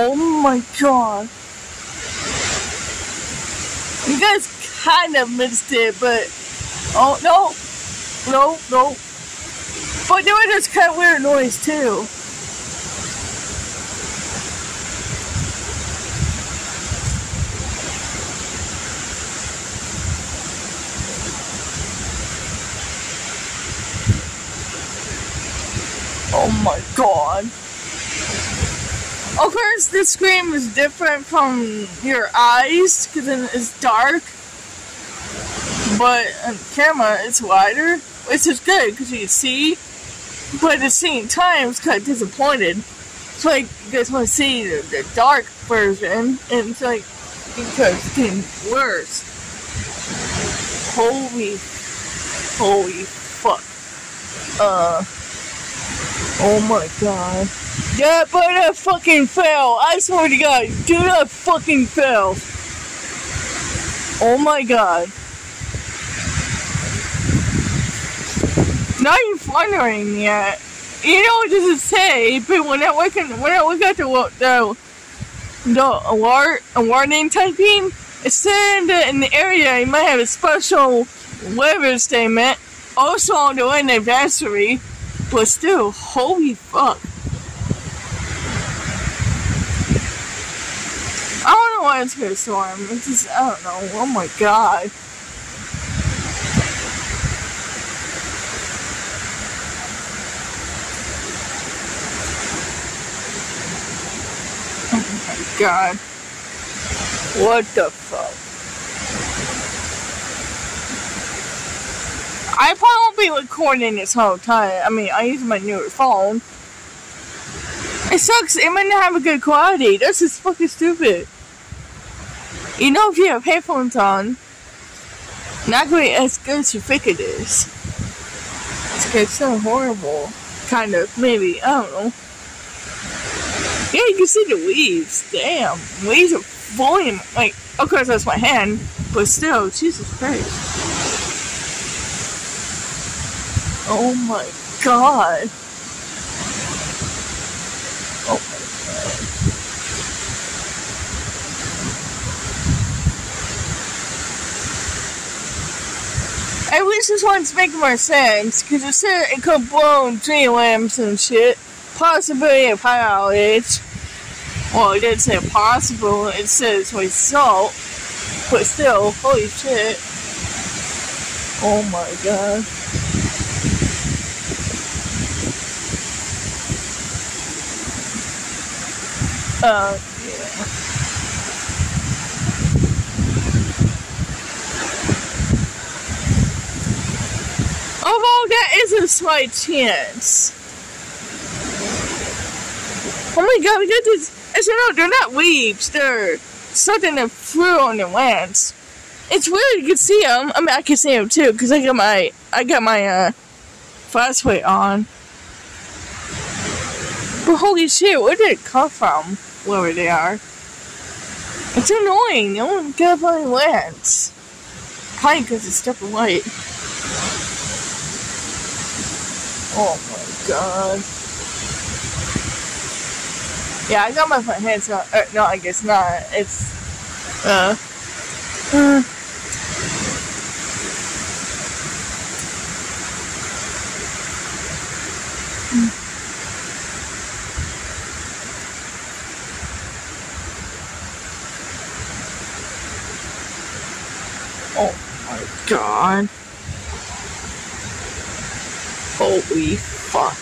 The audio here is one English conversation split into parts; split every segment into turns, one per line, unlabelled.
Oh my god. You guys kind of missed it, but oh no, no, no. But there was this kind of weird noise too. Oh my god. Of course, the screen is different from your eyes because it's dark. But on camera, it's wider, which is good because you can see. But at the same time, it's kind of disappointed. It's like you guys want to see the, the dark version, and it's like because it's getting worse. Holy, holy fuck. Uh. Oh my god. Yeah, but that fucking fell. I swear to God, do not fucking fail. Oh my god. Not even wondering yet. You know it say? But when I look at when I look at the the the award awarding typing, it said that in the area you might have a special weather statement. Also on the anniversary, but still, holy fuck. I don't know why it's gonna storm. It's just, I don't know. Oh my god. God. What the fuck? I probably won't be recording this whole time. I mean, I use my newer phone. It sucks. It might not have a good quality. This is fucking stupid. You know, if you have headphones on, not going as good as you think it is. It's, it's so horrible. Kind of, maybe. I don't know. Yeah, you can see the leaves. Damn. Leaves are falling. Like, of course, that's my hand. But still, Jesus Christ. Oh my god. Oh my god. At least this one's making more sense, because it said it could blow tree limbs and shit. Possibility of high outage. Well, it didn't say possible, it says result. But still, holy shit. Oh my god. Uh, yeah. Although that is a slight chance. Oh my god, we got this. Actually, no, they're not leaves. They're something that flew on the lands. It's weird. You can see them. I mean, I can see them too because I got my I got my uh flashlight on. But holy shit, where did it come from? Wherever they are. It's annoying. They don't get up on lands. Probably because it's stuff of light. Oh my god. Yeah, I got my front hands on. Uh, no, I guess not. It's. Uh. uh Oh my god. Holy fuck.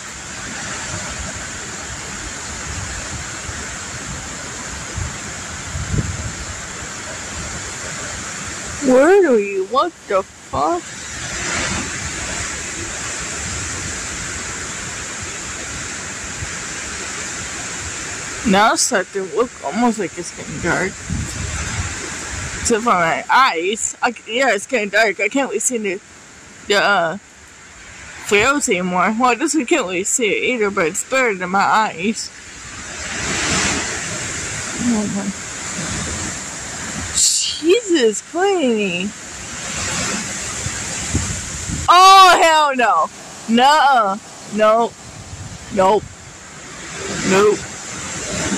Where do you? What the fuck? Now it's starting to look almost like it's getting dark. So for my eyes, I, yeah, it's getting dark. I can't really see the the uh, fields anymore. Well, this we can't really see it either, but it's better than my eyes. Oh my. Jesus, cleaning. Oh hell no, no, no, nope, nope,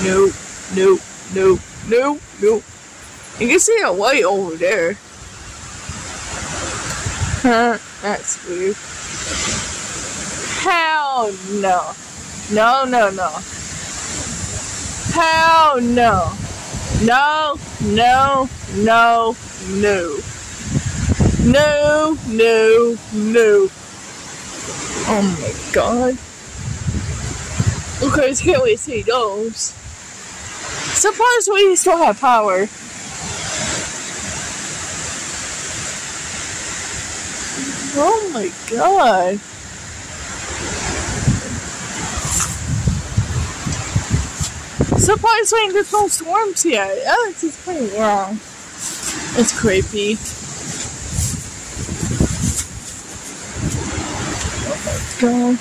nope, nope, nope, nope, nope. You can see a light over there. Huh, that's weird. Hell no. No, no, no. Hell no. No, no, no, no. No, no, no. Oh my god. Okay, so can't wait to see those. Surprised we still have power. Oh my god. We ain't there's no storms yet. Alex is pretty wrong. It's creepy. Holy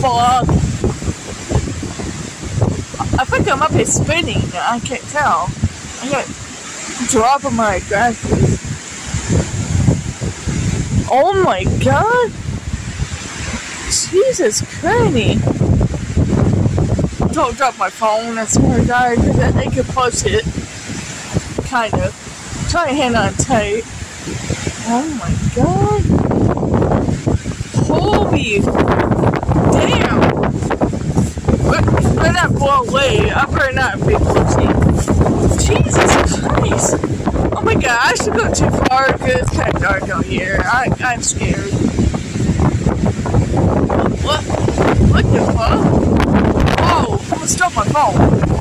fuck. I think I'm up here spinning. I can't tell. I got dropping my glasses. Oh my god! Jesus Christ! Don't drop my phone, I swear to God, because I could push it. Kind of. Try to hand on tight. Oh my god. Holy damn! Let that blow away. I better not be pushing. Jesus Christ! Oh my god, I should go too far because it's kind of dark out here. I, I'm scared. What? What the fuck? Oh, I almost dropped my phone.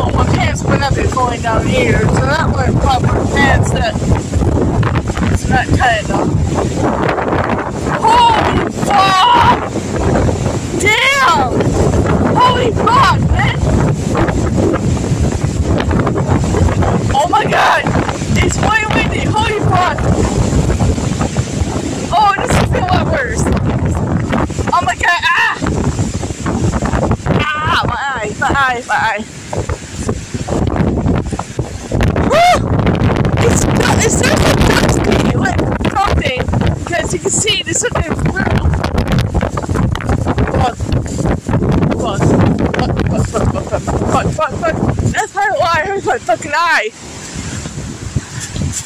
Oh, my pants went up and falling down here, so that went proper pants that it's not tight enough. Holy fuck! Damn! Holy fuck, man! Oh my god! It's way windy! Holy fuck! Oh, this is a lot worse! Oh my god! Ah! Ah! My eye! My eye! My eye! can see there's something real. That's probably why I my fucking eye.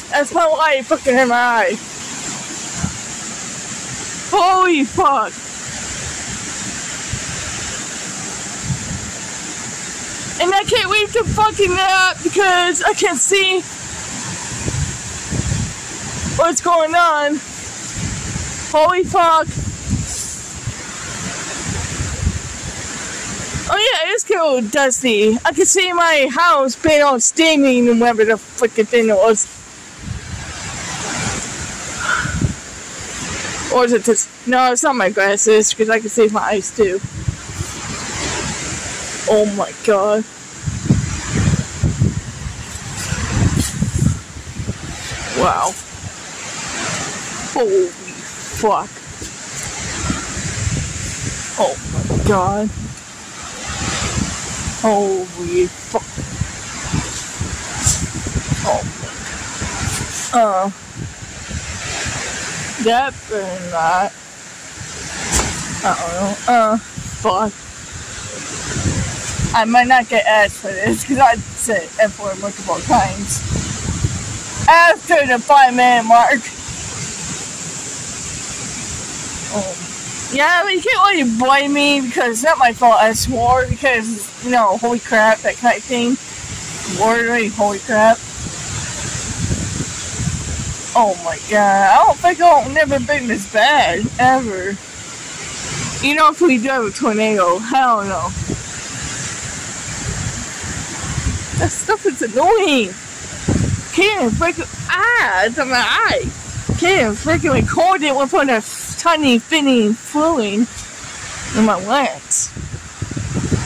That's probably why it fucking my eye. Holy fuck. And I can't wait to fucking nap because I can't see what's going on. Holy fuck. Oh yeah, it's kind of dusty. I can see my house being all steaming and whatever the fucking thing it was. Or is it just, no, it's not my glasses because I can see my eyes too. Oh my god. Wow. Holy fuck. Oh my god. Holy fuck. Oh. Uh. That better not. I don't know. Uh. Fuck. I might not get asked for this because I said F word multiple times. After the five minute mark. Oh. Yeah, mean, you can't really blame me because it's not my fault I swore because, you know, holy crap, that kind of thing. Literally, holy crap. Oh my god, I don't think I've never been this bad, ever. You know, if we do have a tornado, hell no. That stuff is annoying. Can't freaking, ah, it's on my eye. Can't freaking record it with a tiny, finny, flowing in my lens.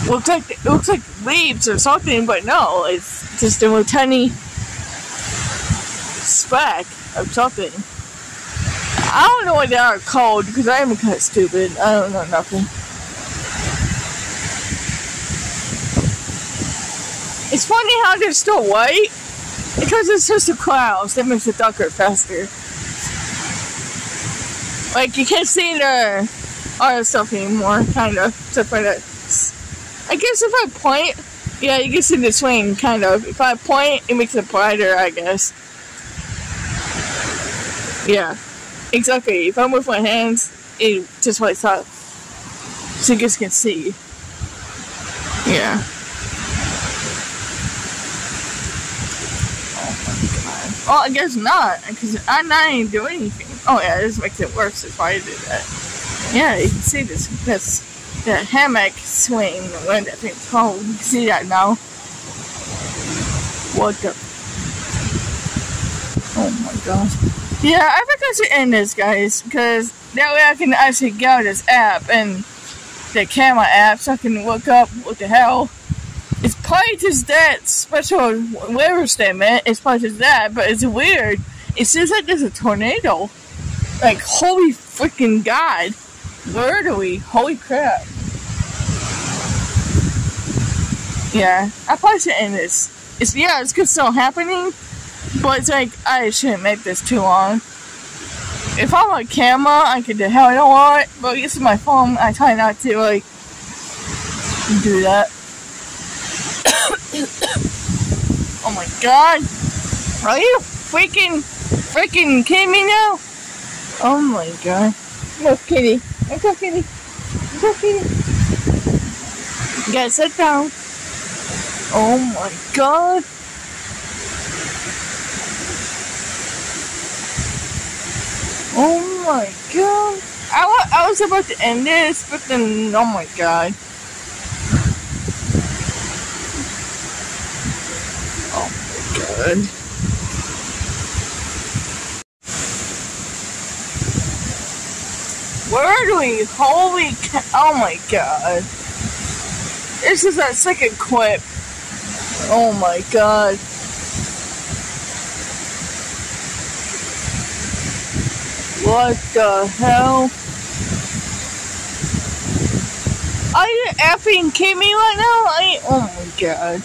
looks like it looks like leaves or something, but no, it's just a little tiny speck of something. I don't know what they are called because I am kind of stupid. I don't know nothing. It's funny how they're still white because it's just the clouds that makes it darker faster. Like you can't see the other stuff anymore, kind of, except for that. I guess if I point, yeah, you can see the swing, kind of. If I point, it makes it brighter, I guess. Yeah, exactly. If I move my hands, it just lights up. So you guys can see. Yeah. Oh my god. Well, I guess not, because I'm not even doing anything. Oh yeah, this makes it worse if I do that. Yeah, you can see this, this, the hammock swing, what that thing's called. You can see that now. What the? Oh my gosh. Yeah, I think I should end this, guys, because that way I can actually out this app and the camera app so I can look up what the hell it's probably just that special weather statement. It's probably just that, but it's weird. It seems like there's a tornado. Like, holy freaking God. Where are we? Holy crap. Yeah, I probably should end this. It's, yeah, it's good still happening, but it's like, I shouldn't make this too long. If I'm on camera, I could do hell I don't want, but this is my phone, I try not to, like, do that. oh my god. Are you freaking, freaking kidding me now? Oh my god. Go kitty. Go kitty. Go kitty. You gotta sit down. Oh my god. Oh my god. I, I was about to end this, but then, oh my god. Oh good. Where are we? Holy cow. Oh my god. This is that second clip. Oh my god. What the hell? Are you effing kidding me right now? I, oh my god.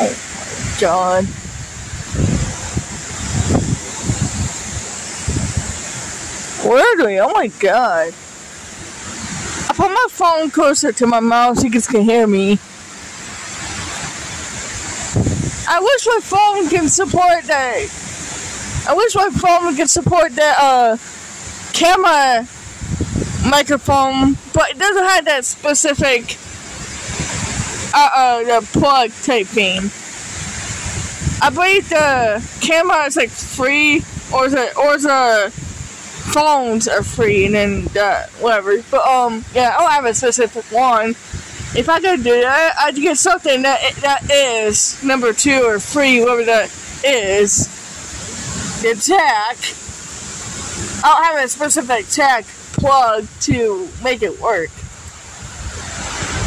Oh god. Where are we? Oh my god. I put my phone closer to my mouth so you guys can hear me. I wish my phone can support that. I wish my phone can support that uh camera microphone, but it doesn't have that specific uh uh the plug type thing. I believe the camera is like free, or the or the phones are free, and then the whatever. But um, yeah, I don't have a specific one. If I could do that, I'd get something that that is number two or free, whatever that is. The jack. I don't have a specific tech plug to make it work.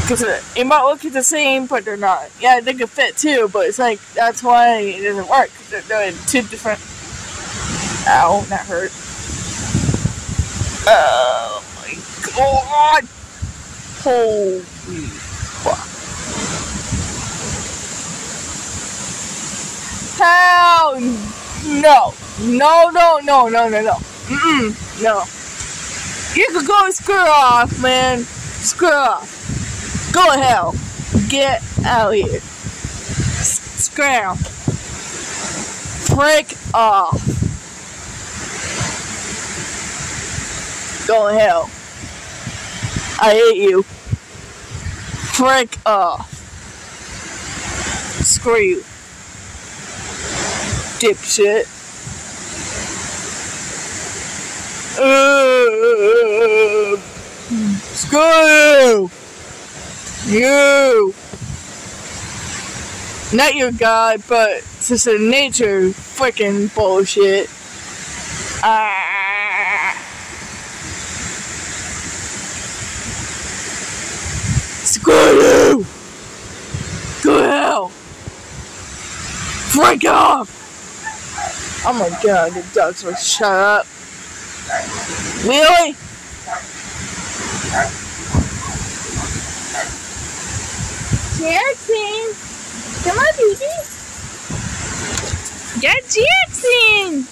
Because it might look the same, but they're not. Yeah, they could fit too, but it's like, that's why it doesn't work. They're doing two different. Ow, that hurt. Oh my god! Holy fuck. Hell no. No, no, no, no, no, no. Mm-mm, no. You could go screw off, man. Screw off. Go to hell. Get out here. Scram. Break off. Go to hell. I hate you. Frick off. Screw you. Dipshit. Uh, screw you. You! Not your god, but just a nature freaking bullshit. Ah. Screw you! Go to hell! Freak off! Oh my god, the dogs will shut up. Really? Jackson! Come on, baby! Got Jackson!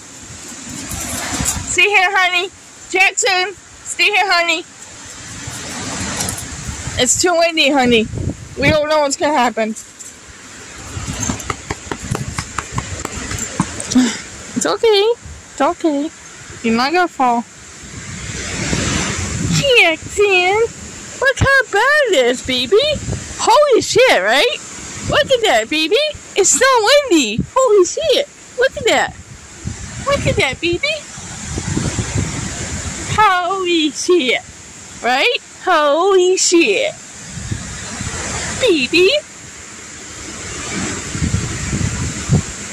Stay here, honey. Jackson, stay here, honey. It's too windy, honey. We don't know what's gonna happen. It's okay. It's okay. You're not gonna fall. Jackson! Look how bad it is, baby! Holy shit, right? Look at that, baby! It's so windy! Holy shit! Look at that! Look at that, baby! Holy shit! Right? Holy shit! Baby!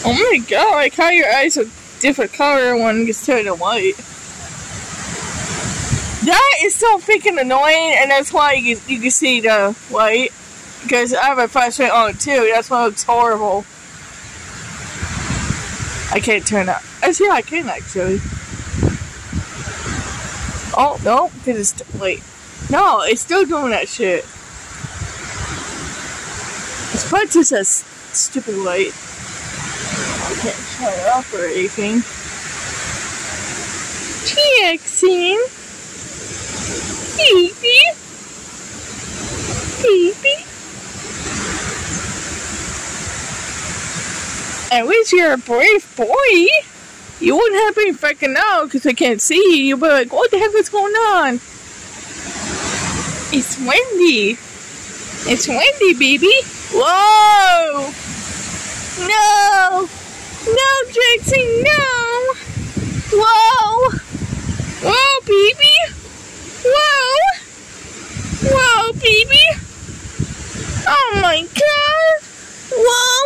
Oh my god, like how your eyes are different color when it gets turned to white. That is so freaking annoying, and that's why you, you can see the white. Because I have a flashlight on too, that's why it looks horrible. I can't turn that. Actually, I can actually. Oh, no, because it's, wait. No, it's still doing that shit. It's probably just a stupid light. I can't shut it off or anything. Jackson! Baby! Baby! I wish you're a brave boy! You wouldn't have been freaking out because I can't see you. You'd be like, what the heck is going on? It's windy. It's windy, baby. Whoa! No! No, Jackson, no! Whoa! Whoa, baby! Whoa! Whoa, baby! Oh my god! Whoa!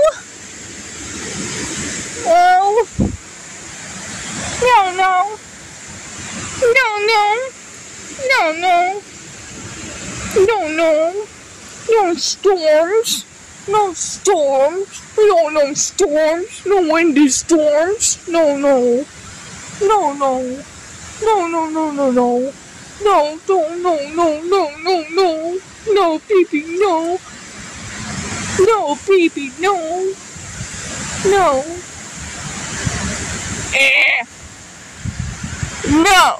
Whoa! No, no! No, no! No, no! No, no! No storms! No storms! We don't know storms! No windy storms! No, no! No, no! No, no, no, no, no! No, no, no, no, no, no, no! No, baby, no! No, baby, no! No! Eh! No!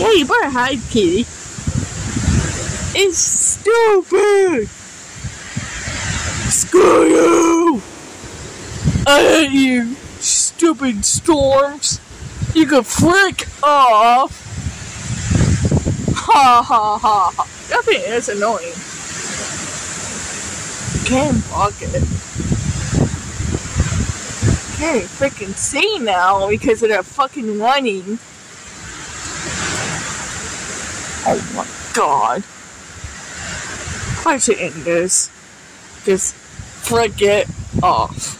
Yeah, you better hide, kitty. It's stupid! Screw you! I hate you, stupid storms! You can freak off! Ha ha ha ha. That thing is annoying. Can't block it. Can't freaking see now because of that fucking running. Oh my god. I should end this. Just frick it off.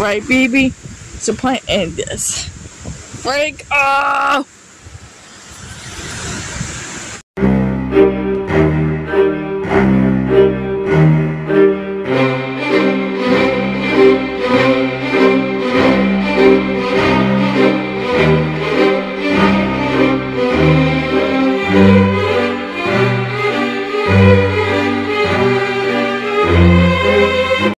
Right, baby? So, plan end this. Freak off!